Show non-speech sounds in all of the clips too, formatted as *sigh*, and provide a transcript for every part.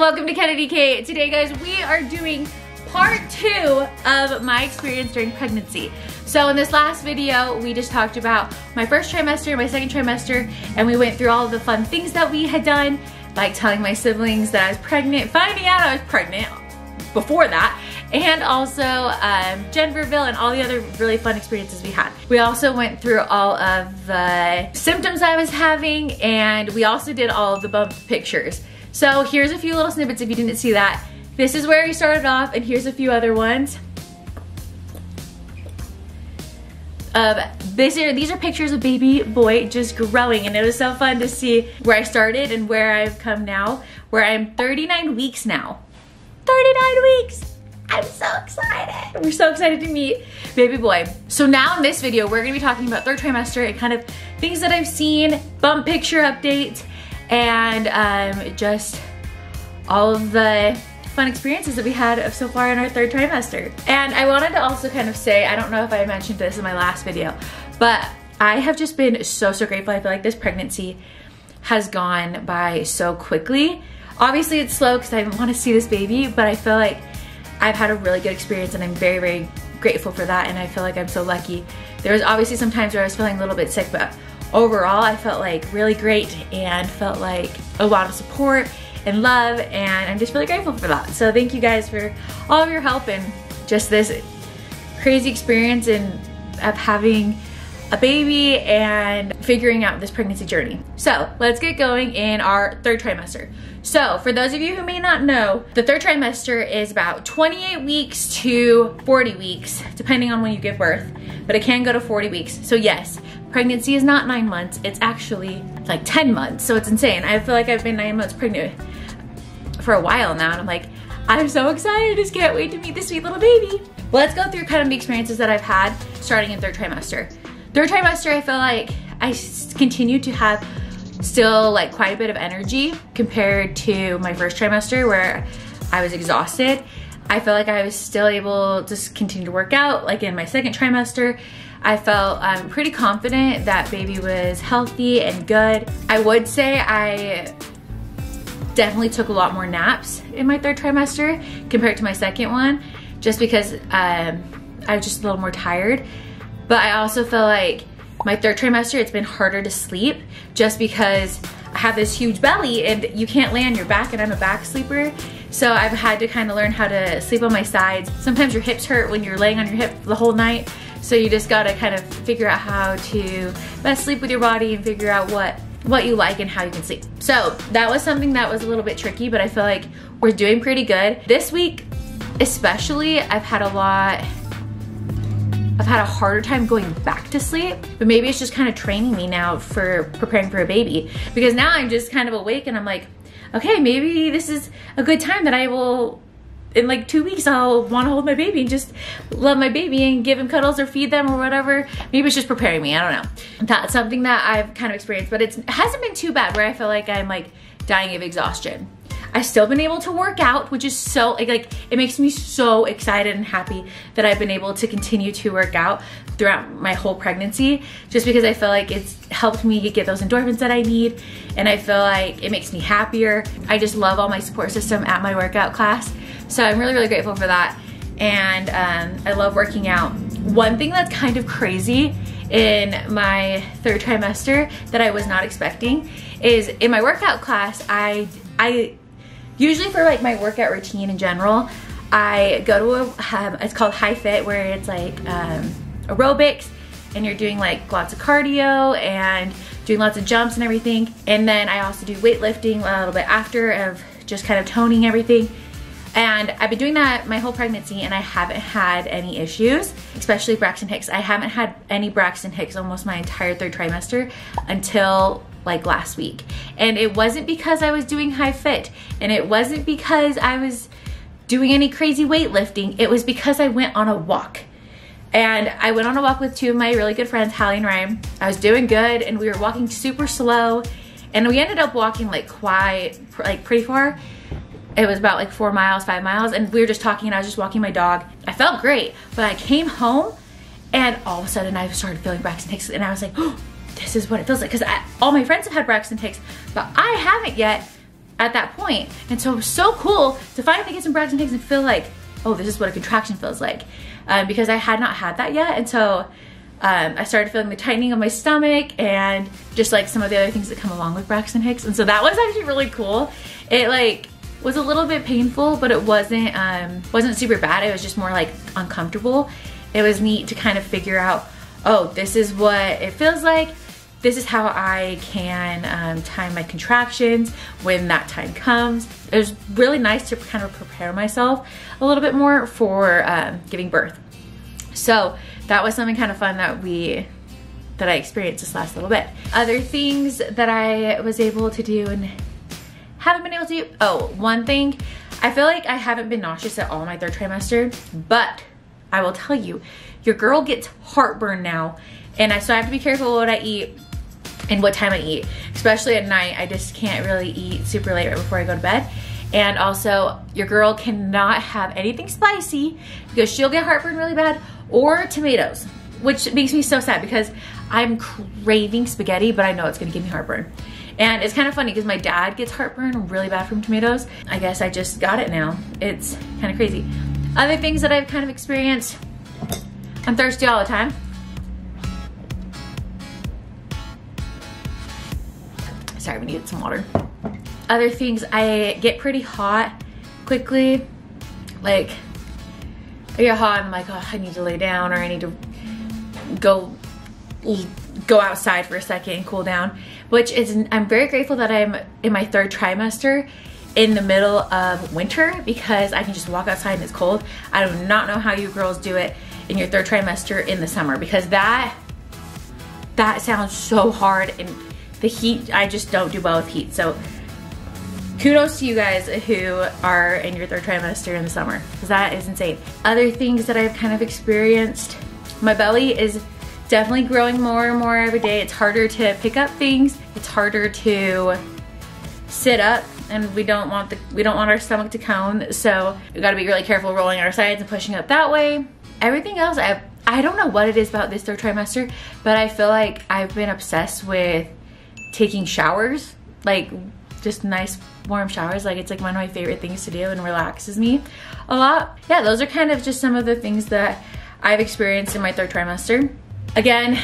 welcome to KennaDee Kay. Today guys, we are doing part two of my experience during pregnancy. So in this last video, we just talked about my first trimester, my second trimester, and we went through all of the fun things that we had done, like telling my siblings that I was pregnant, finding out I was pregnant before that, and also um, Denverville and all the other really fun experiences we had. We also went through all of the symptoms I was having, and we also did all of the bump pictures. So here's a few little snippets if you didn't see that. This is where we started off and here's a few other ones. Uh, this are, these are pictures of baby boy just growing and it was so fun to see where I started and where I've come now, where I'm 39 weeks now. 39 weeks! I'm so excited. We're so excited to meet baby boy. So now in this video, we're gonna be talking about third trimester and kind of things that I've seen, bump picture updates, and um, just all of the fun experiences that we had so far in our third trimester. And I wanted to also kind of say, I don't know if I mentioned this in my last video, but I have just been so, so grateful. I feel like this pregnancy has gone by so quickly. Obviously it's slow because I want to see this baby, but I feel like I've had a really good experience and I'm very, very grateful for that and I feel like I'm so lucky. There was obviously some times where I was feeling a little bit sick, but overall I felt like really great and felt like a lot of support and love and I'm just really grateful for that. So thank you guys for all of your help and just this crazy experience and of having a baby and figuring out this pregnancy journey. So let's get going in our third trimester. So for those of you who may not know, the third trimester is about 28 weeks to 40 weeks, depending on when you give birth, but it can go to 40 weeks. So yes, pregnancy is not nine months, it's actually like 10 months. So it's insane. I feel like I've been nine months pregnant for a while now and I'm like, I'm so excited, I just can't wait to meet this sweet little baby. Let's go through kind of the experiences that I've had starting in third trimester. Third trimester, I feel like I continue to have still like quite a bit of energy compared to my first trimester where I was exhausted. I felt like I was still able to continue to work out. Like in my second trimester, I felt um, pretty confident that baby was healthy and good. I would say I definitely took a lot more naps in my third trimester compared to my second one, just because um, I was just a little more tired. But I also feel like my third trimester, it's been harder to sleep just because I have this huge belly and you can't lay on your back and I'm a back sleeper. So I've had to kind of learn how to sleep on my sides. Sometimes your hips hurt when you're laying on your hip the whole night. So you just gotta kind of figure out how to best sleep with your body and figure out what what you like and how you can sleep. So that was something that was a little bit tricky, but I feel like we're doing pretty good. This week, especially, I've had a lot I've had a harder time going back to sleep, but maybe it's just kind of training me now for preparing for a baby. Because now I'm just kind of awake and I'm like, okay, maybe this is a good time that I will, in like two weeks, I'll want to hold my baby and just love my baby and give him cuddles or feed them or whatever. Maybe it's just preparing me, I don't know. That's something that I've kind of experienced, but it hasn't been too bad where I feel like I'm like dying of exhaustion. I've still been able to work out, which is so, like, it makes me so excited and happy that I've been able to continue to work out throughout my whole pregnancy, just because I feel like it's helped me get those endorphins that I need, and I feel like it makes me happier. I just love all my support system at my workout class, so I'm really, really grateful for that, and um, I love working out. One thing that's kind of crazy in my third trimester that I was not expecting is in my workout class, I, I Usually for like my workout routine in general, I go to a, um, it's called High Fit where it's like um, aerobics and you're doing like lots of cardio and doing lots of jumps and everything. And then I also do weightlifting a little bit after of just kind of toning everything. And I've been doing that my whole pregnancy and I haven't had any issues, especially Braxton Hicks. I haven't had any Braxton Hicks almost my entire third trimester until like last week. And it wasn't because I was doing high fit and it wasn't because I was doing any crazy weightlifting. It was because I went on a walk. And I went on a walk with two of my really good friends, Hallie and Ryan. I was doing good and we were walking super slow and we ended up walking like quite, like pretty far. It was about like four miles, five miles and we were just talking and I was just walking my dog. I felt great, but I came home and all of a sudden I started feeling Braxton Hicks and I was like, oh, *gasps* this is what it feels like. Because all my friends have had Braxton Hicks, but I haven't yet. at that point. And so it was so cool to finally get some Braxton Hicks and feel like, oh, this is what a contraction feels like. Um, because I had not had that yet. And so um, I started feeling the tightening of my stomach and just like some of the other things that come along with Braxton Hicks. And so that was actually really cool. It like was a little bit painful, but it wasn't, um, wasn't super bad. It was just more like uncomfortable. It was neat to kind of figure out, oh, this is what it feels like this is how I can um, time my contractions when that time comes. It was really nice to kind of prepare myself a little bit more for um, giving birth. So that was something kind of fun that we that I experienced this last little bit. Other things that I was able to do and haven't been able to do, oh, one thing, I feel like I haven't been nauseous at all my third trimester, but I will tell you, your girl gets heartburn now, and I so I have to be careful what I eat and what time I eat. Especially at night, I just can't really eat super late right before I go to bed. And also, your girl cannot have anything spicy because she'll get heartburn really bad or tomatoes, which makes me so sad because I'm craving spaghetti, but I know it's gonna give me heartburn. And it's kind of funny because my dad gets heartburn really bad from tomatoes. I guess I just got it now. It's kind of crazy. Other things that I've kind of experienced, I'm thirsty all the time. Sorry, we needed some water. Other things, I get pretty hot quickly. Like, I get hot and I'm like, oh, I need to lay down or I need to go go outside for a second and cool down, which is, I'm very grateful that I'm in my third trimester in the middle of winter because I can just walk outside and it's cold. I do not know how you girls do it in your third trimester in the summer because that, that sounds so hard and the heat, I just don't do well with heat. So kudos to you guys who are in your third trimester in the summer because that is insane. Other things that I've kind of experienced, my belly is definitely growing more and more every day. It's harder to pick up things. It's harder to sit up and we don't want the we don't want our stomach to cone so we got to be really careful rolling our sides and pushing up that way everything else i i don't know what it is about this third trimester but i feel like i've been obsessed with taking showers, like just nice warm showers. Like it's like one of my favorite things to do and relaxes me a lot. Yeah, those are kind of just some of the things that I've experienced in my third trimester. Again,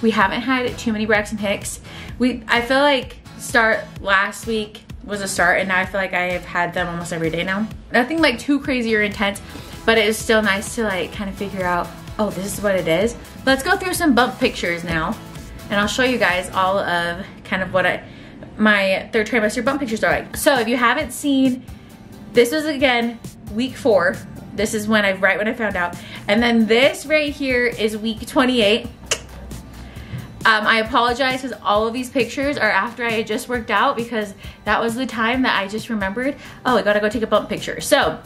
we haven't had too many Braxton Hicks. We, I feel like start last week was a start and now I feel like I have had them almost every day now. Nothing like too crazy or intense, but it is still nice to like kind of figure out, oh, this is what it is. Let's go through some bump pictures now and I'll show you guys all of kind of what I, my third trimester bump pictures are like. So if you haven't seen, this is again week four. This is when I, right when I found out. And then this right here is week 28. Um, I apologize because all of these pictures are after I had just worked out because that was the time that I just remembered, oh, I gotta go take a bump picture. So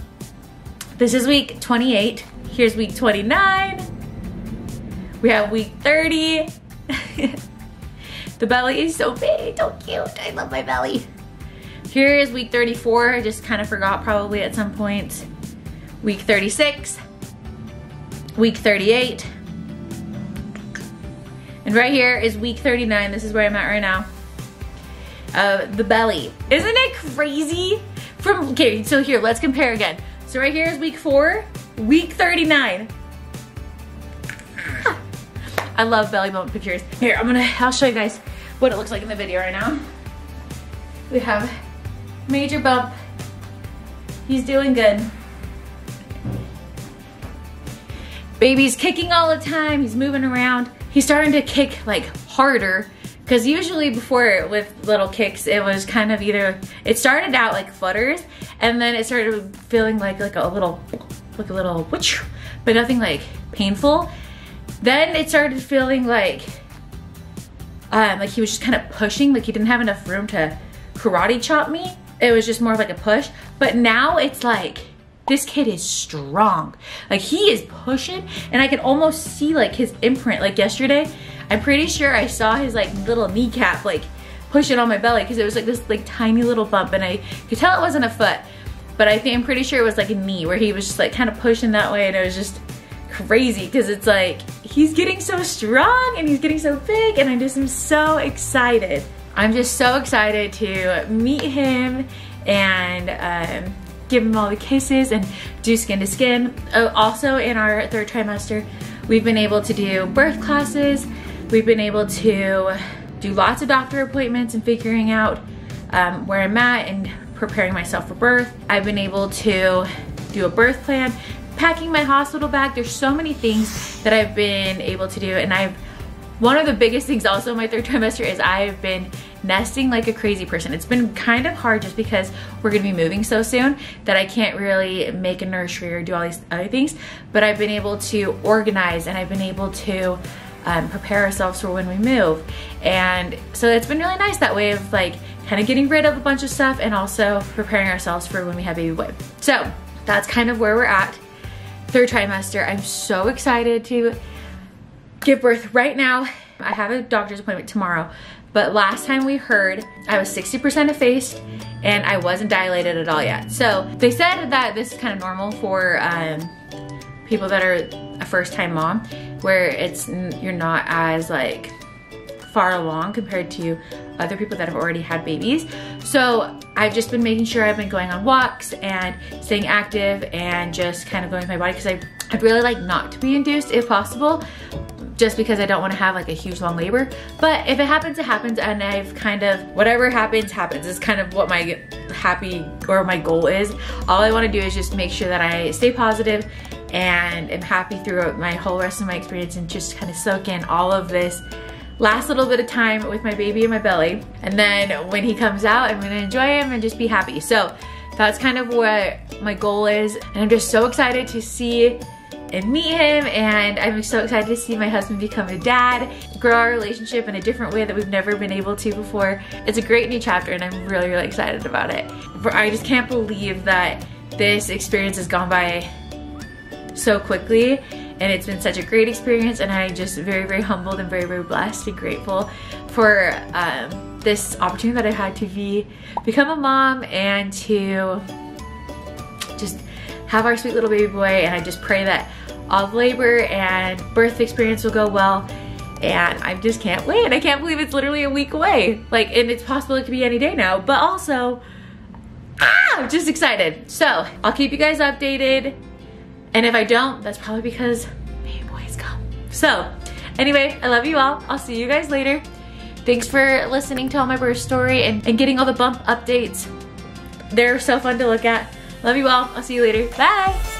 this is week 28. Here's week 29. We have week 30. *laughs* the belly is so big, so cute. I love my belly. Here is week 34. I just kind of forgot probably at some point. Week 36, week 38. And right here is week 39. This is where I'm at right now. Uh, the belly. Isn't it crazy? From, okay, so here, let's compare again. So right here is week four, week 39. I love belly bump pictures. Here, I'm gonna, I'll show you guys what it looks like in the video right now. We have major bump. He's doing good. Baby's kicking all the time. He's moving around. He's starting to kick like harder because usually before with little kicks, it was kind of either, it started out like flutters and then it started feeling like like a little, like a little, whoosh, but nothing like painful. Then it started feeling like, um, like he was just kind of pushing, like he didn't have enough room to karate chop me. It was just more of like a push. But now it's like, this kid is strong. Like he is pushing and I can almost see like his imprint. Like yesterday, I'm pretty sure I saw his like little kneecap like pushing on my belly because it was like this like tiny little bump and I could tell it wasn't a foot. But I think I'm pretty sure it was like a knee where he was just like kind of pushing that way and it was just crazy because it's like he's getting so strong and he's getting so big and I just am so excited. I'm just so excited to meet him and um, give him all the kisses and do skin to skin. Oh, also in our third trimester, we've been able to do birth classes. We've been able to do lots of doctor appointments and figuring out um, where I'm at and preparing myself for birth. I've been able to do a birth plan, packing my hospital bag. There's so many things that I've been able to do and I've one of the biggest *laughs* things also in my third trimester is I've been nesting like a crazy person. It's been kind of hard just because we're gonna be moving so soon that I can't really make a nursery or do all these other things, but I've been able to organize and I've been able to um, prepare ourselves for when we move. And so it's been really nice that way of like kind of getting rid of a bunch of stuff and also preparing ourselves for when we have baby boy. So that's kind of where we're at. Third trimester, I'm so excited to give birth right now. I have a doctor's appointment tomorrow, but last time we heard I was 60% effaced and I wasn't dilated at all yet. So they said that this is kind of normal for um, people that are a first time mom, where it's you're not as like far along compared to other people that have already had babies. So I've just been making sure I've been going on walks and staying active and just kind of going with my body because I, I'd really like not to be induced if possible just because I don't want to have like a huge long labor. But if it happens, it happens and I've kind of, whatever happens, happens is kind of what my happy or my goal is. All I want to do is just make sure that I stay positive and am happy throughout my whole rest of my experience and just kind of soak in all of this last little bit of time with my baby in my belly. And then when he comes out, I'm gonna enjoy him and just be happy. So that's kind of what my goal is. And I'm just so excited to see and meet him and I'm so excited to see my husband become a dad, grow our relationship in a different way that we've never been able to before. It's a great new chapter and I'm really, really excited about it. I just can't believe that this experience has gone by so quickly and it's been such a great experience and I'm just very, very humbled and very, very blessed and grateful for um, this opportunity that I've had to be become a mom and to just have our sweet little baby boy and I just pray that all the labor and birth experience will go well and I just can't wait. I can't believe it's literally a week away. Like, and it's possible it could be any day now, but also, ah, I'm just excited. So, I'll keep you guys updated. And if I don't, that's probably because baby boys come. So, anyway, I love you all. I'll see you guys later. Thanks for listening to all my birth story and, and getting all the bump updates. They're so fun to look at. Love you all. I'll see you later. Bye.